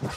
you